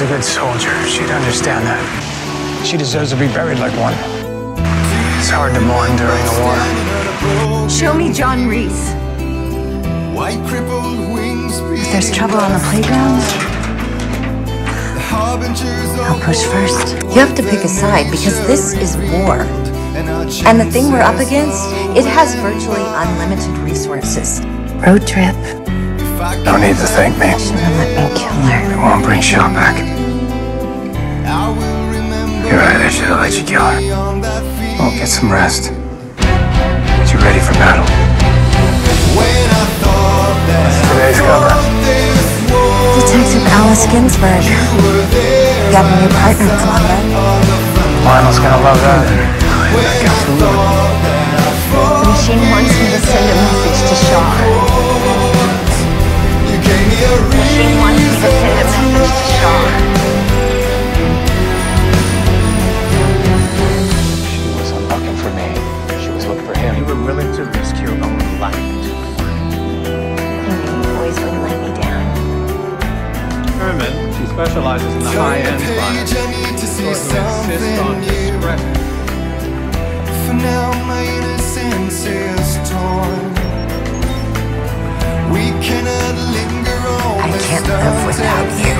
was a good soldier. She'd understand that. She deserves to be buried like one. It's hard to mourn during a war. Show me John Reese. White crippled wings before. If there's trouble on the playground, I'll push first. You have to pick a side because this is war. And the thing we're up against, it has virtually unlimited resources. Road trip. No need to thank me. Should have let me kill her. It won't bring Sean back. You're right, I should have let you kill her. Well, get some rest. Get you ready for battle. Today's cover. Detective Alice Ginsburg. Got a new partner, Columbo. Lionel's gonna love that. Absolutely. The machine wants me specializes in the high-end vinyl. Shortly insist on discretion. For now, my innocence is torn. We cannot linger on I can't live without you.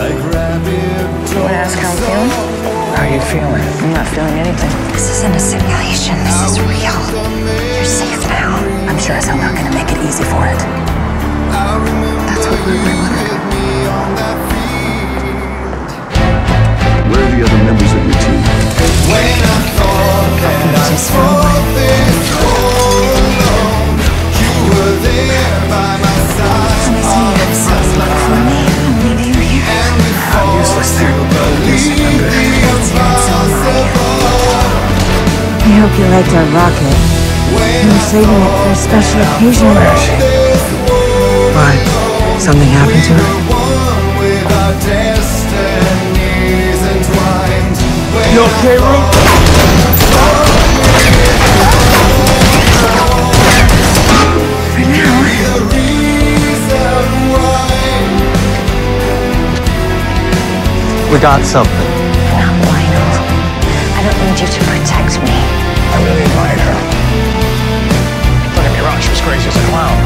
like rabbit You want to ask how I'm feeling? How are you feeling? I'm not feeling anything. This isn't a simulation. This is real. You're safe now. I'm sure as hell not going to make it easy for it. That's what we really wanted. The other members of your team? Just for one. Let me see you have some look for me. I'm leaving you here. I'm useless there. Listen, I'm good. I hope you liked our rocket. I'm saving it for a special occasion. Where is she? Why? Something happened to her? You okay, Root? For now. We got something. Not Lionel. I don't need you to protect me. I really admire her. Don't get me wrong, she was crazy as a clown.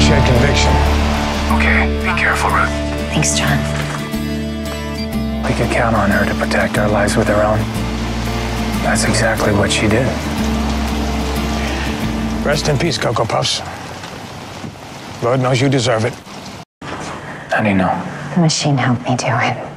She had conviction. Okay, be careful, Root. Thanks, John. We could count on her to protect our lives with her own. That's exactly what she did. Rest in peace, Cocoa Puffs. Lord knows you deserve it. How do you know? The machine helped me do it.